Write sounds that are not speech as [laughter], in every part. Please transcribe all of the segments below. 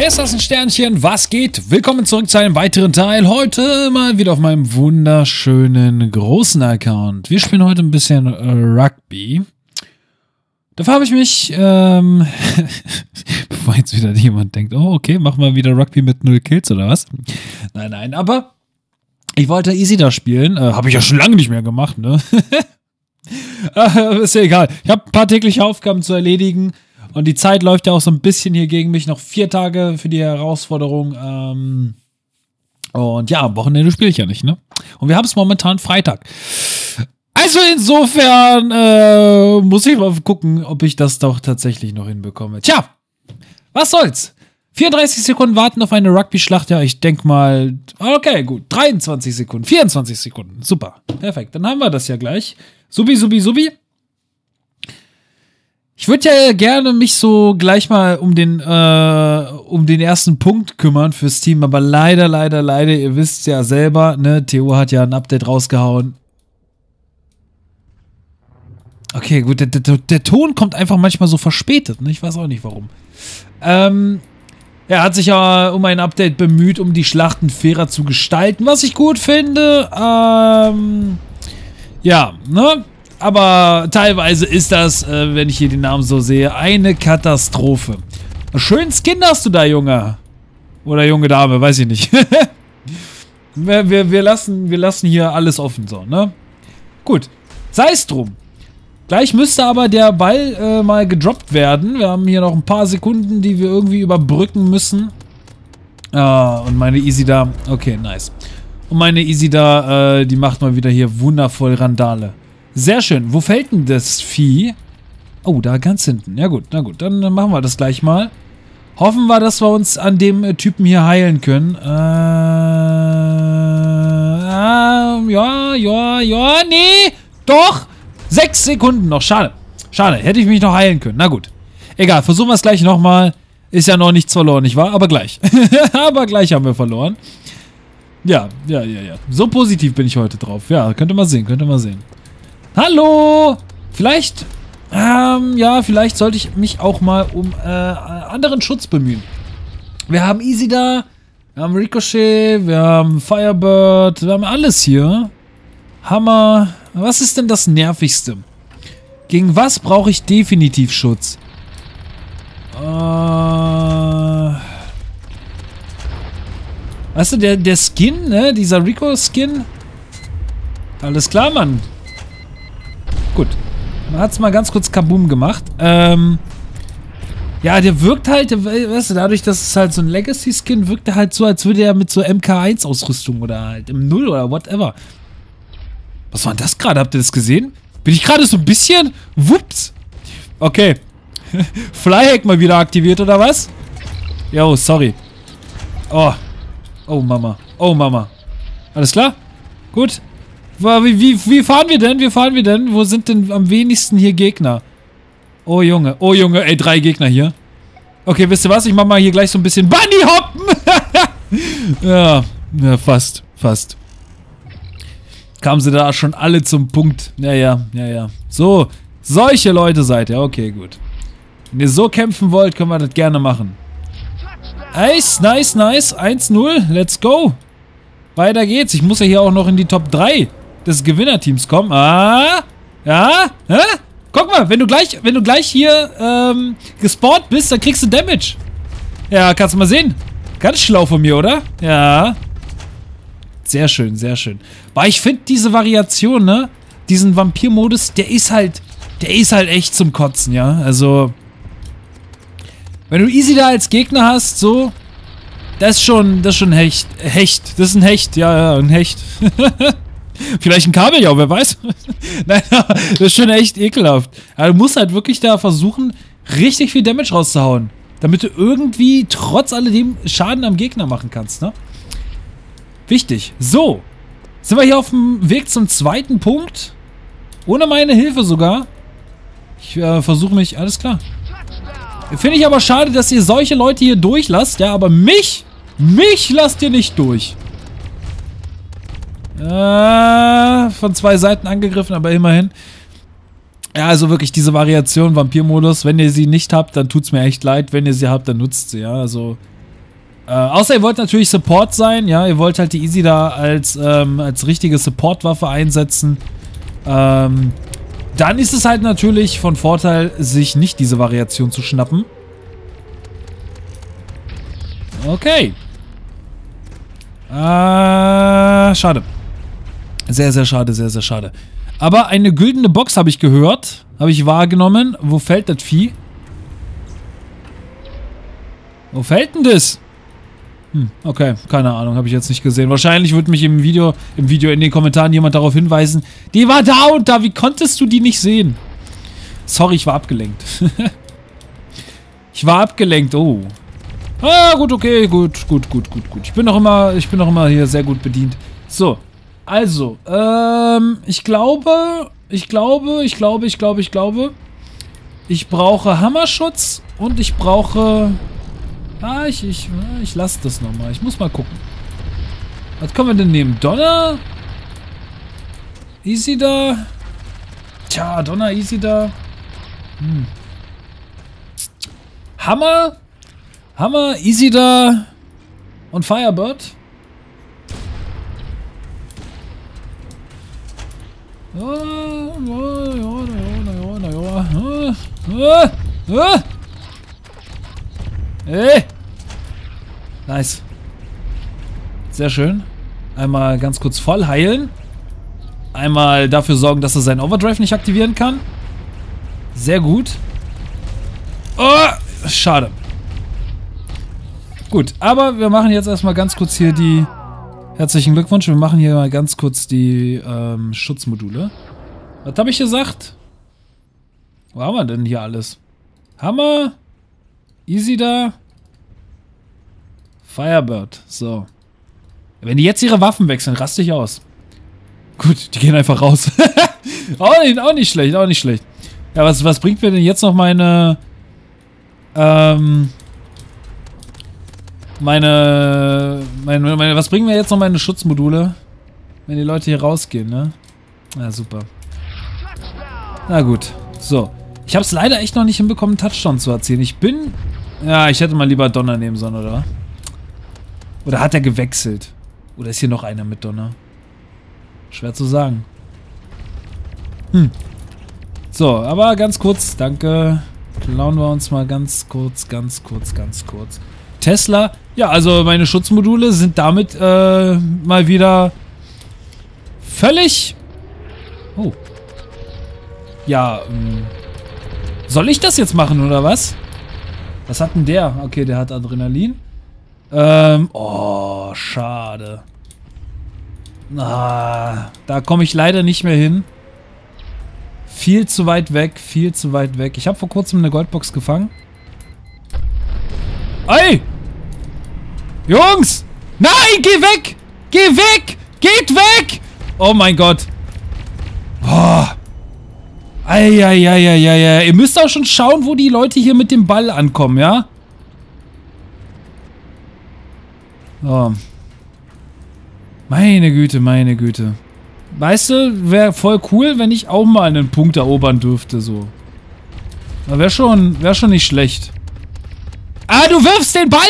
Hey, ist das ein Sternchen? Was geht? Willkommen zurück zu einem weiteren Teil. Heute mal wieder auf meinem wunderschönen großen Account. Wir spielen heute ein bisschen äh, Rugby. Dafür habe ich mich, ähm, [laughs] bevor jetzt wieder jemand denkt, oh, okay, mach mal wieder Rugby mit null Kills oder was? Nein, nein, aber ich wollte Easy da spielen. Äh, habe ich ja schon lange nicht mehr gemacht, ne? [laughs] äh, ist ja egal. Ich habe ein paar tägliche Aufgaben zu erledigen. Und die Zeit läuft ja auch so ein bisschen hier gegen mich. Noch vier Tage für die Herausforderung. Ähm und ja, am Wochenende spiele ich ja nicht, ne? Und wir haben es momentan Freitag. Also insofern äh, muss ich mal gucken, ob ich das doch tatsächlich noch hinbekomme. Tja, was soll's? 34 Sekunden warten auf eine Rugby-Schlacht. Ja, ich denke mal, okay, gut. 23 Sekunden, 24 Sekunden. Super. Perfekt. Dann haben wir das ja gleich. Subi, subi, subi. Ich würde ja gerne mich so gleich mal um den, äh, um den ersten Punkt kümmern fürs Team, aber leider, leider, leider, ihr wisst ja selber, ne, Theo hat ja ein Update rausgehauen. Okay, gut, der, der, der Ton kommt einfach manchmal so verspätet, ne? Ich weiß auch nicht warum. Ähm, er hat sich ja um ein Update bemüht, um die Schlachten fairer zu gestalten, was ich gut finde. Ähm, ja, ne? Aber teilweise ist das, äh, wenn ich hier den Namen so sehe, eine Katastrophe. Schönen Skin hast du da, Junge. Oder junge Dame, weiß ich nicht. [laughs] wir, wir, wir, lassen, wir lassen hier alles offen, so, ne? Gut. Sei es drum. Gleich müsste aber der Ball äh, mal gedroppt werden. Wir haben hier noch ein paar Sekunden, die wir irgendwie überbrücken müssen. Ah, und meine Easy da. Okay, nice. Und meine Easy da, äh, die macht mal wieder hier wundervoll Randale. Sehr schön. Wo fällt denn das Vieh? Oh, da ganz hinten. Ja gut, na gut. Dann machen wir das gleich mal. Hoffen wir, dass wir uns an dem äh, Typen hier heilen können. Äh, äh, ja, ja, ja, nee, doch. Sechs Sekunden noch. Schade. Schade. Hätte ich mich noch heilen können. Na gut. Egal, versuchen wir es gleich nochmal. Ist ja noch nichts verloren, nicht wahr? Aber gleich. [laughs] Aber gleich haben wir verloren. Ja, ja, ja, ja. So positiv bin ich heute drauf. Ja, könnte man sehen, könnte man sehen. Hallo! Vielleicht, ähm, ja, vielleicht sollte ich mich auch mal um äh, anderen Schutz bemühen. Wir haben Easy da, wir haben Ricochet, wir haben Firebird, wir haben alles hier. Hammer. Was ist denn das Nervigste? Gegen was brauche ich definitiv Schutz? Äh... Weißt du, der, der Skin, ne? Dieser Rico-Skin. Alles klar, Mann. Gut. Man hat es mal ganz kurz kaboom gemacht. Ähm, ja, der wirkt halt, weißt du, dadurch, dass es halt so ein Legacy-Skin wirkt er halt so, als würde er mit so MK1-Ausrüstung oder halt im Null oder whatever. Was war denn das gerade? Habt ihr das gesehen? Bin ich gerade so ein bisschen... Wups. Okay. [laughs] Flyhack mal wieder aktiviert, oder was? Jo, sorry. Oh. Oh, Mama. Oh, Mama. Alles klar? Gut. Wie, wie, wie fahren wir denn? Wie fahren wir denn? Wo sind denn am wenigsten hier Gegner? Oh Junge, oh Junge, ey, drei Gegner hier. Okay, wisst ihr was? Ich mach mal hier gleich so ein bisschen Bunny hoppen. [laughs] ja, ja, fast, fast. Kamen sie da schon alle zum Punkt. Ja, ja, ja, ja. So, solche Leute seid ihr. Okay, gut. Wenn ihr so kämpfen wollt, können wir das gerne machen. Nice, nice, nice. 1-0. Let's go. Weiter geht's. Ich muss ja hier auch noch in die Top 3 des Gewinnerteams kommen. Ah, ja, hä? Guck mal, wenn du gleich, wenn du gleich hier ähm, gespawnt bist, dann kriegst du Damage. Ja, kannst du mal sehen. Ganz schlau von mir, oder? Ja. Sehr schön, sehr schön. Aber ich finde diese Variation, ne? Diesen Vampir-Modus, der ist halt, der ist halt echt zum Kotzen, ja? Also, wenn du Easy da als Gegner hast, so, das ist schon, das ist schon Hecht. Hecht, das ist ein Hecht, ja, ja, ein Hecht. [laughs] Vielleicht ein Kabeljau, wer weiß. [laughs] Nein, [laughs] das ist schon echt ekelhaft. Aber du musst halt wirklich da versuchen, richtig viel Damage rauszuhauen. Damit du irgendwie trotz alledem Schaden am Gegner machen kannst, ne? Wichtig. So. Sind wir hier auf dem Weg zum zweiten Punkt? Ohne meine Hilfe sogar. Ich äh, versuche mich... Alles klar. Finde ich aber schade, dass ihr solche Leute hier durchlasst, ja, aber mich, mich lasst ihr nicht durch. Äh, von zwei Seiten angegriffen, aber immerhin. Ja, also wirklich diese Variation Vampirmodus, wenn ihr sie nicht habt, dann tut es mir echt leid. Wenn ihr sie habt, dann nutzt sie, ja. Also Äh, außer ihr wollt natürlich Support sein, ja, ihr wollt halt die Easy da als, ähm, als richtige Support-Waffe einsetzen. Ähm, dann ist es halt natürlich von Vorteil, sich nicht diese Variation zu schnappen. Okay. Äh, schade. Sehr, sehr schade, sehr, sehr schade. Aber eine güldene Box habe ich gehört. Habe ich wahrgenommen. Wo fällt das Vieh? Wo fällt denn das? Hm, okay, keine Ahnung, habe ich jetzt nicht gesehen. Wahrscheinlich wird mich im Video, im Video in den Kommentaren jemand darauf hinweisen, die war da und da, wie konntest du die nicht sehen? Sorry, ich war abgelenkt. [laughs] ich war abgelenkt, oh. Ah, gut, okay, gut, gut, gut, gut, gut. Ich bin noch immer, ich bin noch immer hier sehr gut bedient. So, also, ähm, ich glaube, ich glaube, ich glaube, ich glaube, ich glaube, ich brauche Hammerschutz und ich brauche Ah, ich, ich, ich lasse das nochmal. Ich muss mal gucken. Was können wir denn nehmen? Donner? Easy da? Tja, Donner, Easy da. Hm. Hammer? Hammer, Easy da und Firebird? Ah, ah. Hey! Nice. Sehr schön. Einmal ganz kurz voll heilen. Einmal dafür sorgen, dass er seinen Overdrive nicht aktivieren kann. Sehr gut. Oh, schade. Gut, aber wir machen jetzt erstmal ganz kurz hier die... Herzlichen Glückwunsch, wir machen hier mal ganz kurz die ähm, Schutzmodule. Was habe ich gesagt? Wo haben wir denn hier alles? Hammer, Easy da. Firebird. So. Wenn die jetzt ihre Waffen wechseln, raste ich aus. Gut, die gehen einfach raus. [laughs] auch, nicht, auch nicht schlecht, auch nicht schlecht. Ja, was, was bringt mir denn jetzt noch meine... Ähm... Meine, meine, meine... Was bringen mir jetzt noch meine Schutzmodule? Wenn die Leute hier rausgehen, ne? Na, super. Na gut. So. Ich habe es leider echt noch nicht hinbekommen, einen Touchdown zu erzielen. Ich bin ja, ich hätte mal lieber Donner nehmen sollen, oder? Oder hat er gewechselt? Oder ist hier noch einer mit Donner? Schwer zu sagen. Hm. So, aber ganz kurz, danke. Klauen wir uns mal ganz kurz, ganz kurz, ganz kurz. Tesla. Ja, also meine Schutzmodule sind damit äh, mal wieder völlig... Oh. Ja, ähm, soll ich das jetzt machen, oder was? Was hat denn der? Okay, der hat Adrenalin. Ähm, oh, schade. Ah, da komme ich leider nicht mehr hin. Viel zu weit weg, viel zu weit weg. Ich habe vor kurzem eine Goldbox gefangen. Ey! Jungs! Nein, geh weg! Geh weg! Geht weg! Oh mein Gott. Boah. Eieieiei. Ihr müsst auch schon schauen, wo die Leute hier mit dem Ball ankommen, ja? Oh. Meine Güte, meine Güte. Weißt du, wäre voll cool, wenn ich auch mal einen Punkt erobern dürfte, so. Wäre schon, wär schon nicht schlecht. Ah, du wirfst den Ball!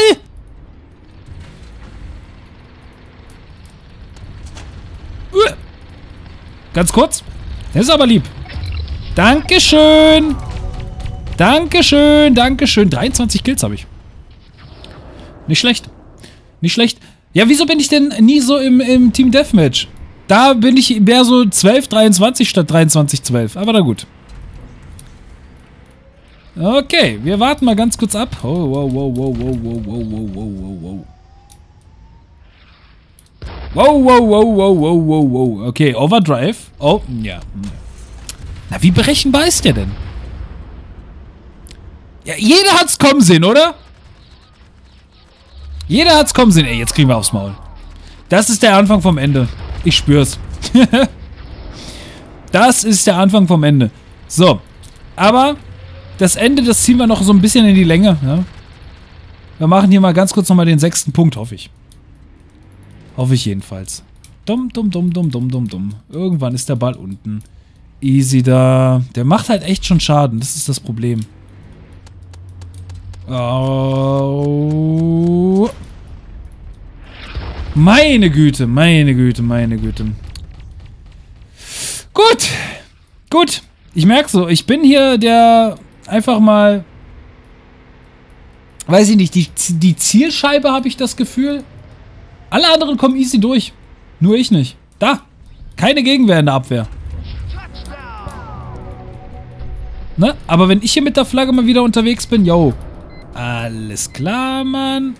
Ganz kurz. Der ist aber lieb. Dankeschön. Dankeschön, Dankeschön. 23 Kills habe ich. Nicht schlecht. Nicht schlecht. Ja, wieso bin ich denn nie so im, im Team Deathmatch? Da bin ich mehr so 12, 23 statt 23, 12. Aber na gut. Okay, wir warten mal ganz kurz ab. Oh, wow, wow, wow, wow, wow, wow, wow, wow, wow, wow. Wow, wow, wow, wow, wow, wow. Okay, Overdrive. Oh, ja. Na, wie berechenbar ist der denn? Ja, jeder hat's kommen sehen, oder? Jeder hat's kommen sehen. Ey, jetzt kriegen wir aufs Maul. Das ist der Anfang vom Ende. Ich spür's. [laughs] das ist der Anfang vom Ende. So. Aber das Ende, das ziehen wir noch so ein bisschen in die Länge. Ja? Wir machen hier mal ganz kurz nochmal den sechsten Punkt, hoffe ich. Hoffe ich jedenfalls. Dumm, dumm, dumm, dumm, dumm, dumm, dumm. Irgendwann ist der Ball unten. Easy da. Der macht halt echt schon Schaden. Das ist das Problem. Oh. Meine Güte, meine Güte, meine Güte. Gut. Gut. Ich merke so, ich bin hier der einfach mal... Weiß ich nicht, die, die Zielscheibe habe ich das Gefühl. Alle anderen kommen easy durch. Nur ich nicht. Da. Keine Gegenwehr in der Abwehr. Ne? Aber wenn ich hier mit der Flagge mal wieder unterwegs bin, yo. Alles klar, Mann.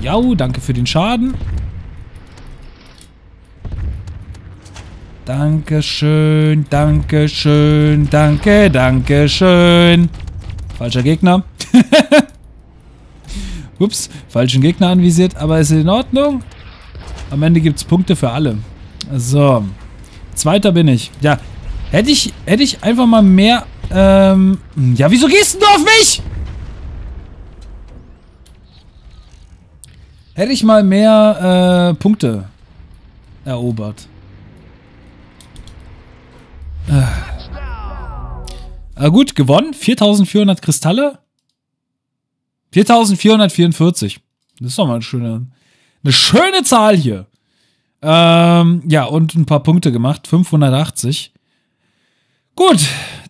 Jau, danke für den Schaden. Dankeschön, Dankeschön, danke, Dankeschön. Falscher Gegner. [laughs] Ups, falschen Gegner anvisiert, aber ist in Ordnung. Am Ende gibt es Punkte für alle. So. Zweiter bin ich. Ja, hätte ich, hätte ich einfach mal mehr... Ähm, ja, wieso gehst du auf mich? Hätte ich mal mehr äh, Punkte erobert. Ah, gut, gewonnen. 4400 Kristalle. 4444. Das ist doch mal eine schöne, eine schöne Zahl hier. Ähm, ja, und ein paar Punkte gemacht. 580. Gut,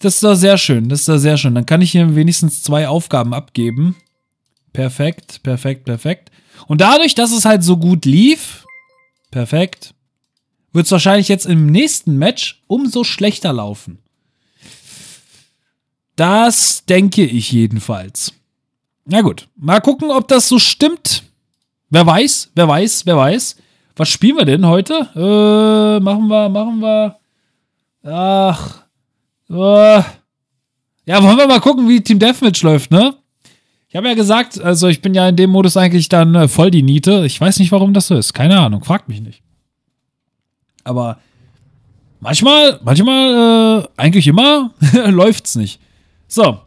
das ist doch sehr schön. Das ist doch sehr schön. Dann kann ich hier wenigstens zwei Aufgaben abgeben. Perfekt, perfekt, perfekt. Und dadurch, dass es halt so gut lief, perfekt, wird es wahrscheinlich jetzt im nächsten Match umso schlechter laufen. Das denke ich jedenfalls. Na gut, mal gucken, ob das so stimmt. Wer weiß, wer weiß, wer weiß. Was spielen wir denn heute? Äh, machen wir, machen wir. Ach. Äh. Ja, wollen wir mal gucken, wie Team Deathmatch läuft, ne? Ich habe ja gesagt, also ich bin ja in dem Modus eigentlich dann äh, voll die Niete. Ich weiß nicht, warum das so ist. Keine Ahnung, fragt mich nicht. Aber manchmal, manchmal, äh, eigentlich immer, [laughs] läuft's nicht. So,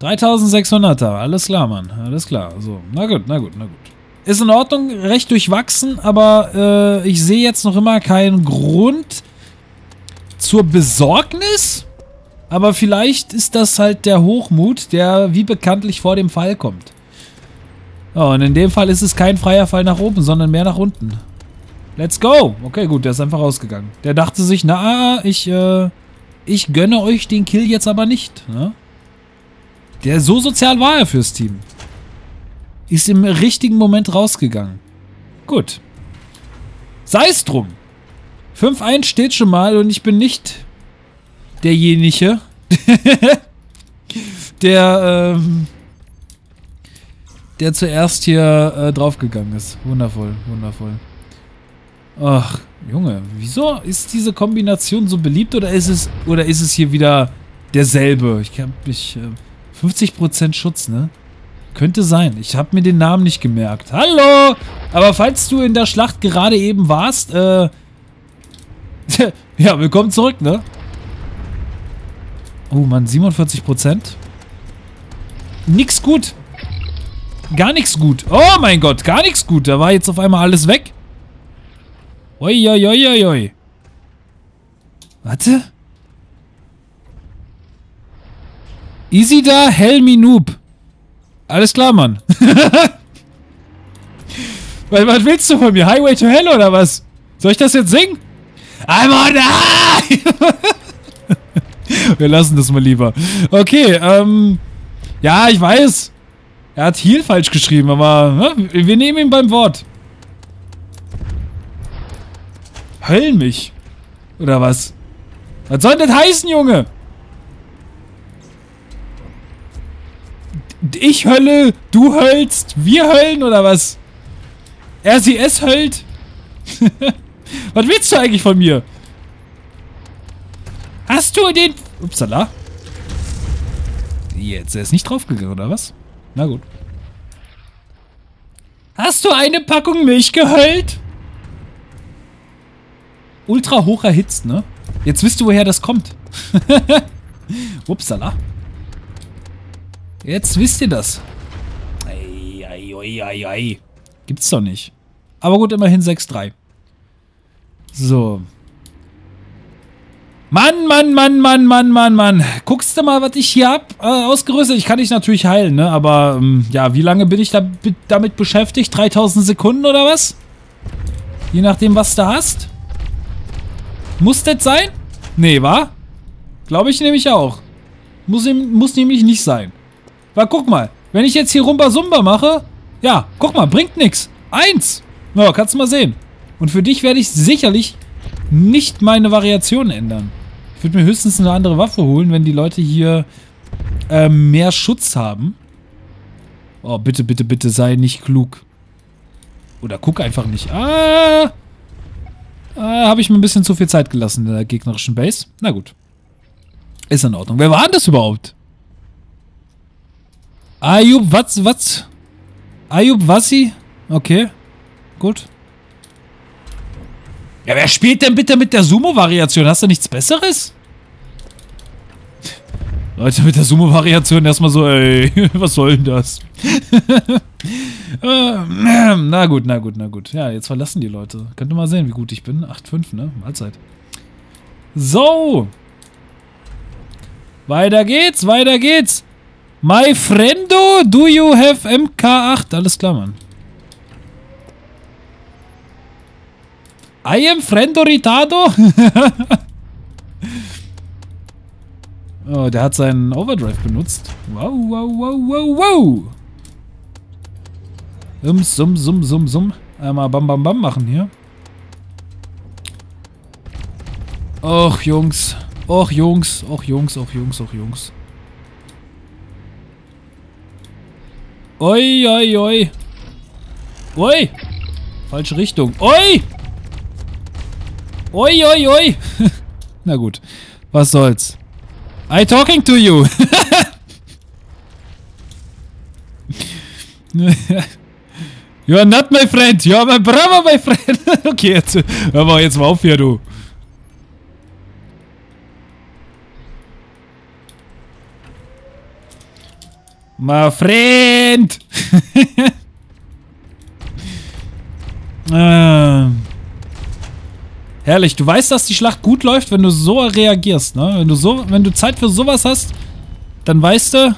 3600er, alles klar, Mann, alles klar. So, na gut, na gut, na gut. Ist in Ordnung, recht durchwachsen, aber äh, ich sehe jetzt noch immer keinen Grund zur Besorgnis. Aber vielleicht ist das halt der Hochmut, der wie bekanntlich vor dem Fall kommt. Oh, und in dem Fall ist es kein freier Fall nach oben, sondern mehr nach unten. Let's go. Okay, gut, der ist einfach rausgegangen. Der dachte sich, na, ich, äh, ich gönne euch den Kill jetzt aber nicht. Ne? Der, so sozial war er fürs Team. Ist im richtigen Moment rausgegangen. Gut. Sei es drum. 5-1 steht schon mal und ich bin nicht derjenige, [laughs] der, ähm, der zuerst hier äh, draufgegangen ist. Wundervoll, wundervoll. Ach, Junge, wieso ist diese Kombination so beliebt oder ist es oder ist es hier wieder derselbe? Ich habe mich äh, 50% Schutz, ne? Könnte sein. Ich habe mir den Namen nicht gemerkt. Hallo! Aber falls du in der Schlacht gerade eben warst, äh [laughs] ja, willkommen zurück, ne? Oh Mann, 47%. Nix gut. Gar nichts gut. Oh mein Gott, gar nichts gut. Da war jetzt auf einmal alles weg. Uiuiuiui. Warte. Easy da, Helmi Noob. Alles klar, Mann. [laughs] was, was willst du von mir? Highway to Hell oder was? Soll ich das jetzt singen? I'm on high! [laughs] Wir lassen das mal lieber. Okay, ähm... Ja, ich weiß. Er hat Heal falsch geschrieben, aber ne, wir nehmen ihn beim Wort. Höllen mich. Oder was? Was soll das heißen, Junge? Ich hölle, du höllst, wir höllen oder was? RCS höllt? [laughs] was willst du eigentlich von mir? Hast du den... Upsala. Jetzt, er ist nicht draufgegangen, oder was? Na gut. Hast du eine Packung Milch gehöllt? ultra hoch erhitzt, ne? Jetzt wisst du, woher das kommt. [laughs] Upsala. Jetzt wisst ihr das. Ei, ei, ei, ei, ei. Gibt's doch nicht. Aber gut, immerhin 6-3. So. Mann, Mann, Mann, Mann, Mann, Mann, Mann. Guckst du mal, was ich hier hab äh, ausgerüstet? Ich kann dich natürlich heilen, ne? Aber, ähm, ja, wie lange bin ich da, damit beschäftigt? 3000 Sekunden oder was? Je nachdem, was du hast. Muss das sein? Nee, wa? Glaube ich nämlich auch. Muss, muss nämlich nicht sein. Weil guck mal, wenn ich jetzt hier Rumba Sumba mache, ja, guck mal, bringt nichts. Eins. Ja, kannst du mal sehen. Und für dich werde ich sicherlich nicht meine Variation ändern. Ich würde mir höchstens eine andere Waffe holen, wenn die Leute hier äh, mehr Schutz haben. Oh, bitte, bitte, bitte sei nicht klug. Oder guck einfach nicht. Ah! ah Habe ich mir ein bisschen zu viel Zeit gelassen in der gegnerischen Base. Na gut. Ist in Ordnung. Wer war denn das überhaupt? Ayub, was, was? Ayub Wassi? Okay. Gut. Ja, wer spielt denn bitte mit der Sumo-Variation? Hast du nichts Besseres? Leute, mit der Sumo-Variation erstmal so, ey, [laughs] was soll denn das? [laughs] Äh, na gut, na gut, na gut. Ja, jetzt verlassen die Leute. Könnt ihr mal sehen, wie gut ich bin. 8,5, ne? Mahlzeit. So. Weiter geht's, weiter geht's. My friendo, do you have MK8? Alles klar, Mann. I am friendo Ritado? [laughs] oh, der hat seinen Overdrive benutzt. Wow, wow, wow, wow, wow. Um, sum, sum, sum, sum. Einmal bam, bam, bam machen hier. Och, Jungs. Och, Jungs. Och, Jungs, och, Jungs, och, Jungs. Oi, oi, oi. Oi. Falsche Richtung. Oi. Oi, oi, oi. Na gut. Was soll's. I talking to you. [laughs] you are not my friend. You are my brother, my friend. [laughs] okay, jetzt hör mal jetzt mal auf hier, du. My friend. [laughs] äh. Herrlich, du weißt, dass die Schlacht gut läuft, wenn du so reagierst, ne? Wenn du so, wenn du Zeit für sowas hast, dann weißt du,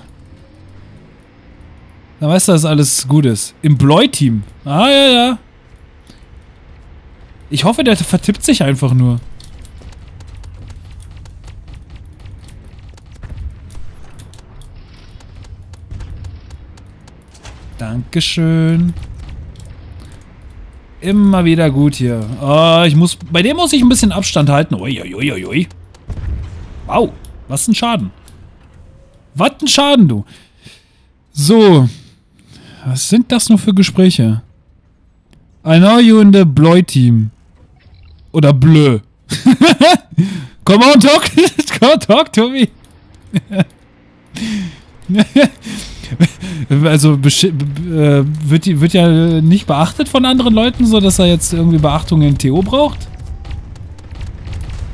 dann weißt du, dass alles gut ist. Im Bloy-Team. Ah, ja, ja. Ich hoffe, der vertippt sich einfach nur. Dankeschön. Immer wieder gut hier. Oh, ich muss, bei dem muss ich ein bisschen Abstand halten. Uiuiuiui. Wow, was ein Schaden. Was ein Schaden, du. So. Was sind das nur für Gespräche? I know you in the Bloy team. Oder Blö. [laughs] Come on, talk. [laughs] Come on, talk to me. [laughs] [laughs] also äh, wird, die, wird ja nicht beachtet von anderen Leuten, so dass er jetzt irgendwie Beachtung in TO braucht?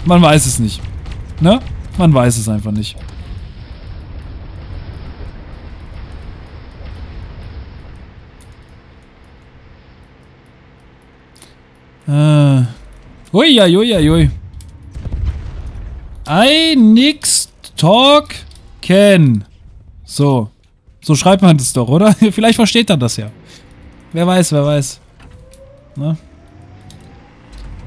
Man weiß es nicht. Ne? Man weiß es einfach nicht. Äh. Ui, ui, ui, ui. I nix talk can. So. So schreibt man das doch, oder? [laughs] Vielleicht versteht er das ja. Wer weiß, wer weiß. Ne?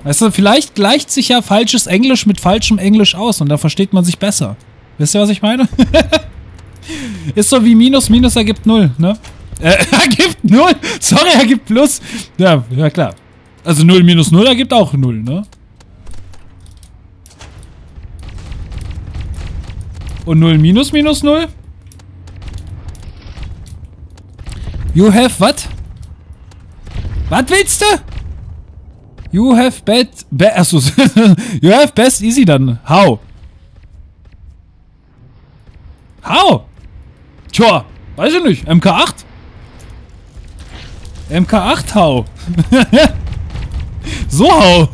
Weißt du, vielleicht gleicht sich ja falsches Englisch mit falschem Englisch aus und da versteht man sich besser. Wisst ihr, was ich meine? [laughs] Ist so wie Minus, Minus ergibt Null, ne? [laughs] Äh, ergibt Null! Sorry, ergibt Plus! Ja, ja klar. Also 0 minus 0 ergibt auch 0, ne? Und 0 minus minus 0? You have what? Was willst du? You have bad... Be Achso. [laughs] you have best easy dann. How? How? Tja, weiß ich nicht. MK8? MK8 how? [laughs] so how? [laughs]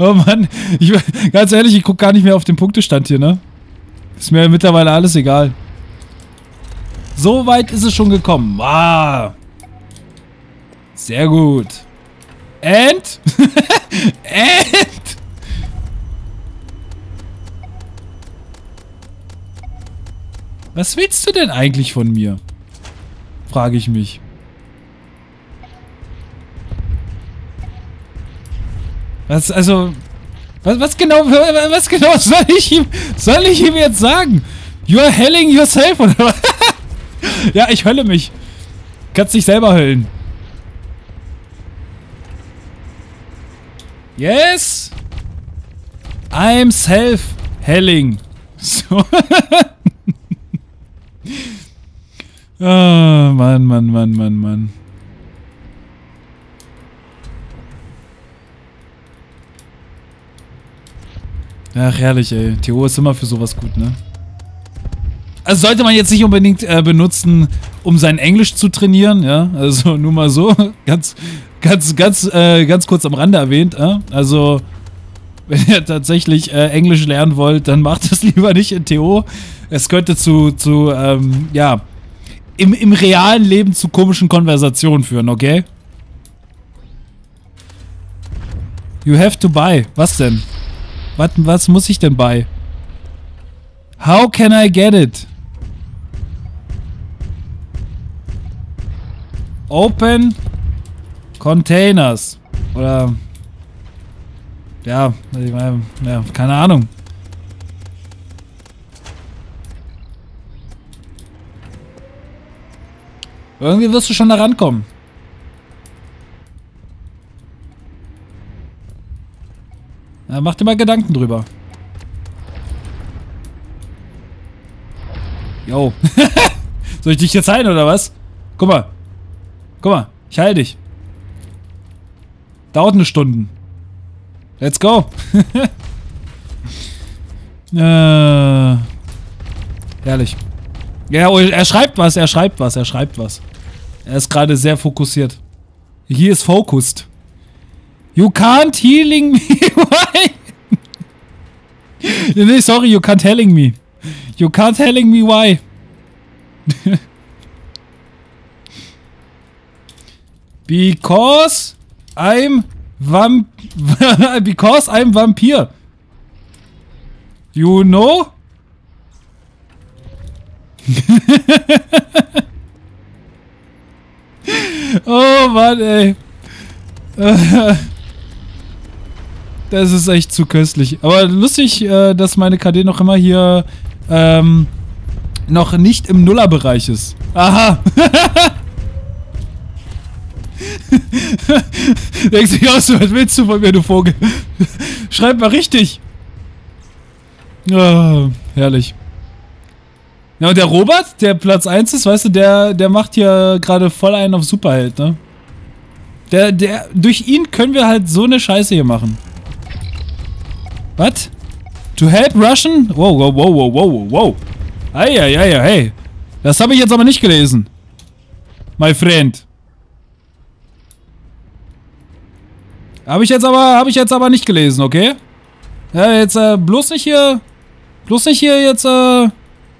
oh Mann. Ich, ganz ehrlich, ich guck gar nicht mehr auf den Punktestand hier, ne? Ist mir mittlerweile alles egal. So weit ist es schon gekommen. Ah. Sehr gut. And? [laughs] And? Was willst du denn eigentlich von mir? Frage ich mich. Was, also, was, was, genau, was genau soll ich ihm, soll ich ihm jetzt sagen? You are helling yourself oder was? [laughs] ja, ich hölle mich. Kannst dich selber höllen. Yes! I'm self-helling. So. oh, [laughs] Mann, Mann, Mann, Mann, Mann. Ach, herrlich, ey. TO ist immer für sowas gut, ne? Also sollte man jetzt nicht unbedingt äh, benutzen, um sein Englisch zu trainieren, ja? Also [laughs] nur mal so, [laughs] ganz, ganz, ganz, äh, ganz kurz am Rande erwähnt, äh? Also, [laughs] wenn ihr tatsächlich äh, Englisch lernen wollt, dann macht es lieber nicht in TO. Es könnte zu, zu, ähm, ja, im, im realen Leben zu komischen Konversationen führen, okay? You have to buy. Was denn? Was, was muss ich denn bei? How can I get it? Open Containers. Oder... Ja, ich meine, ja, keine Ahnung. Irgendwie wirst du schon da rankommen. Ja, mach dir mal Gedanken drüber. Jo. [laughs] Soll ich dich jetzt heilen oder was? Guck mal. Guck mal. Ich heile dich. Dauert eine Stunde. Let's go. [laughs] äh, herrlich. Ja, er schreibt was, er schreibt was, er schreibt was. Er ist gerade sehr fokussiert. Hier ist focused. You can't healing me. [laughs] Why? nee, sorry, you can't telling me. You can't telling me why. [laughs] Because I'm vamp [laughs] because I'm vampire. You know? [laughs] oh Mann, ey. [laughs] Das ist echt zu köstlich. Aber lustig, äh, dass meine KD noch immer hier ähm, noch nicht im Nullerbereich ist. Aha. [laughs] Denkst du aus, was willst du von mir, du Vogel? [laughs] Schreib mal richtig. Oh, herrlich. Ja, und der Robert, der Platz 1 ist, weißt du, der, der macht hier gerade voll einen auf Superheld, ne? Der, der, durch ihn können wir halt so eine Scheiße hier machen. Was? To help Russian? Wow, wow, wow, wow, wow, wow. Hey, hey. Das habe ich jetzt aber nicht gelesen. My friend. Habe ich jetzt aber, habe ich jetzt aber nicht gelesen, okay? Ja, jetzt äh, bloß nicht hier, bloß nicht hier jetzt äh,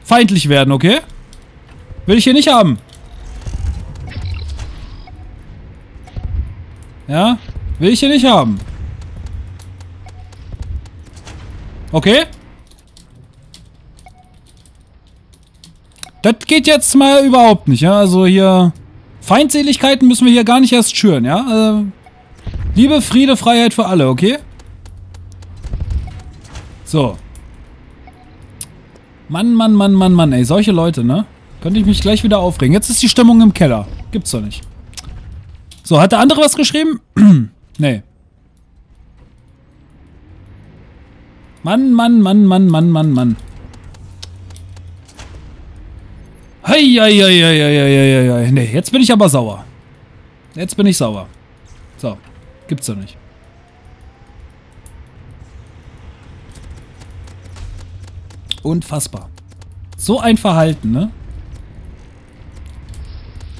feindlich werden, okay? Will ich hier nicht haben. Ja, will ich hier nicht haben. Okay. Das geht jetzt mal überhaupt nicht, ja. Also hier... Feindseligkeiten müssen wir hier gar nicht erst schüren, ja. Also, Liebe, Friede, Freiheit für alle, okay? So. Mann, Mann, Mann, Mann, Mann, ey. Solche Leute, ne? Könnte ich mich gleich wieder aufregen. Jetzt ist die Stimmung im Keller. Gibt's doch nicht. So, hat der andere was geschrieben? [clears throat] nee. Mann, Mann, Mann, Mann, Mann, Mann, Mann. Heieieiei. Nee, jetzt bin ich aber sauer. Jetzt bin ich sauer. So, gibt's doch nicht. Unfassbar. So ein Verhalten, ne?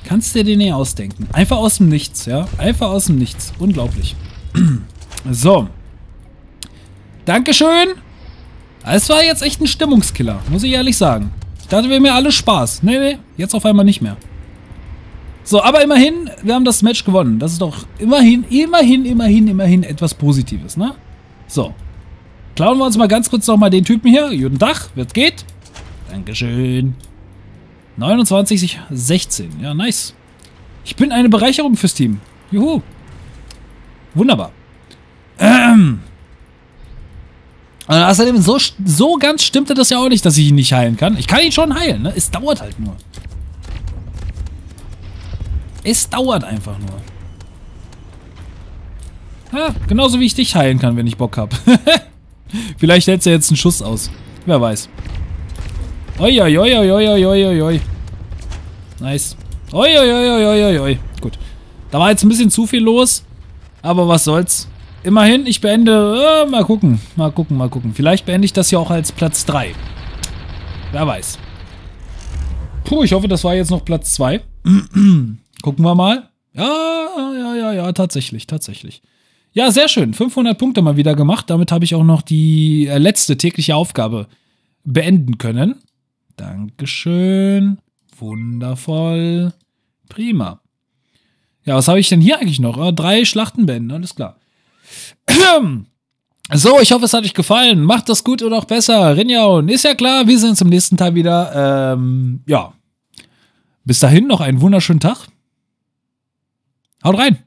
Kannst dir den nicht ausdenken. Einfach aus dem Nichts, ja? Einfach aus dem Nichts. Unglaublich. [clears throat] so. Dankeschön. Es war jetzt echt ein Stimmungskiller, muss ich ehrlich sagen. Ich dachte, wir mir alle Spaß. Nee, nee, jetzt auf einmal nicht mehr. So, aber immerhin, wir haben das Match gewonnen. Das ist doch immerhin, immerhin, immerhin, immerhin etwas Positives, ne? So. Klauen wir uns mal ganz kurz nochmal den Typen hier. Guten Tag, was geht? Dankeschön. 29, 16. Ja, nice. Ich bin eine Bereicherung fürs Team. Juhu. Wunderbar. Ähm. Und außerdem, so, so ganz stimmte das ja auch nicht, dass ich ihn nicht heilen kann. Ich kann ihn schon heilen, ne? Es dauert halt nur. Es dauert einfach nur. Ja, genauso wie ich dich heilen kann, wenn ich Bock hab. [laughs] Vielleicht hältst du jetzt einen Schuss aus. Wer weiß. Oi, oi, oi, oi, oi, oi, oi. Nice. Oi, oi, oi, oi, oi, oi. Gut. Da war jetzt ein bisschen zu viel los. Aber was soll's. Immerhin, ich beende... Äh, mal gucken. Mal gucken, mal gucken. Vielleicht beende ich das hier auch als Platz 3. Wer weiß. Puh, ich hoffe, das war jetzt noch Platz 2. [clears throat] gucken wir mal. Ja, ja, ja, ja, tatsächlich, tatsächlich. Ja, sehr schön. 500 Punkte mal wieder gemacht. Damit habe ich auch noch die äh, letzte tägliche Aufgabe beenden können. Dankeschön. Wundervoll. Prima. Ja, was habe ich denn hier eigentlich noch? Ah, drei Schlachten beenden, alles klar. [clears throat] So, ich hoffe, es hat euch gefallen. Macht das gut oder auch besser. Rinjaun, ist ja klar, wir sehen uns im nächsten Teil wieder. Ähm, ja. Bis dahin noch einen wunderschönen Tag. Haut rein.